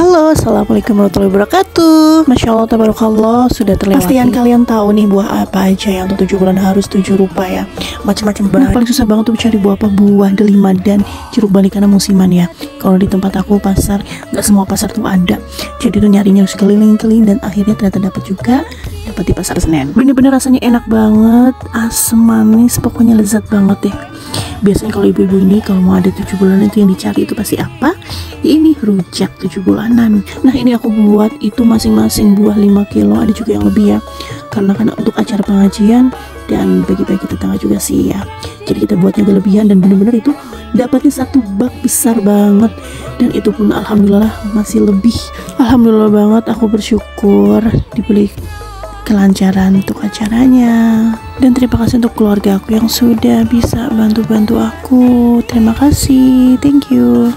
Halo, assalamualaikum warahmatullahi wabarakatuh. Masya Allah, tabarakallah sudah terlewati. Pastian kalian tahu nih buah apa aja yang untuk 7 bulan harus 7 rupa ya. Macam-macam banget. Nah, paling susah banget tuh cari buah apa buah delima dan jeruk balik karena musiman ya. Kalau di tempat aku pasar, nggak semua pasar tuh ada. Jadi tuh nyarinya harus keliling-keliling dan akhirnya ternyata dapat juga dapat di pasar Senen. Bener-bener rasanya enak banget, asam manis, pokoknya lezat banget deh biasanya kalau ibu-ibu ini kalau mau ada tujuh bulanan itu yang dicari itu pasti apa? Ini rujak tujuh bulanan. Nah ini aku buat itu masing-masing buah 5 kilo. Ada juga yang lebih ya karena kan untuk acara pengajian dan bagi-bagi tetangga juga sih ya. Jadi kita buatnya berlebihan dan bener-bener itu dapatnya satu bak besar banget. Dan itu pun alhamdulillah masih lebih. Alhamdulillah banget aku bersyukur dibeli kelancaran untuk acaranya. Dan terima kasih untuk keluarga aku yang sudah bisa bantu-bantu aku. Terima kasih. Thank you